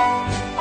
Música